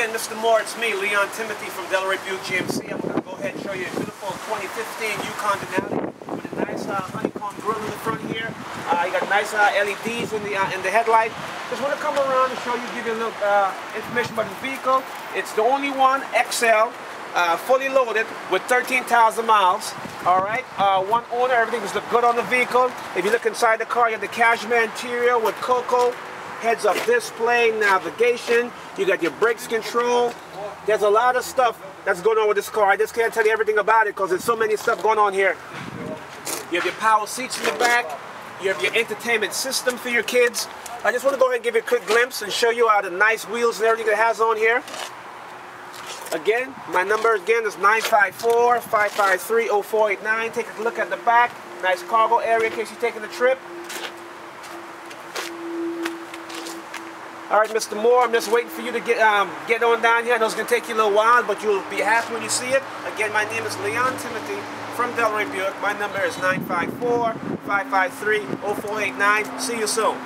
again, Mr. Moore, it's me, Leon Timothee from Delray Buick GMC. I'm going to go ahead and show you a beautiful 2015 Yukon Denali with a nice uh, honeycomb grill in the front here. Uh, you got nice uh, LEDs in the uh, in the headlight. Just want to come around and show you, give you a little uh, information about the vehicle. It's the only one XL, uh, fully loaded with 13,000 miles. All right, uh, one owner, everything is look good on the vehicle. If you look inside the car, you have the cashmere interior with Coco heads-up display, navigation. You got your brakes control. There's a lot of stuff that's going on with this car. I just can't tell you everything about it because there's so many stuff going on here. You have your power seats in the back. You have your entertainment system for your kids. I just want to go ahead and give you a quick glimpse and show you how the nice wheels and everything it has on here. Again, my number again is 954-553-0489. Take a look at the back. Nice cargo area in case you're taking a trip. All right, Mr. Moore, I'm just waiting for you to get um, get on down here. I know it's going to take you a little while, but you'll be happy when you see it. Again, my name is Leon Timothee from Delray Buick. My number is 954-553-0489. See you soon.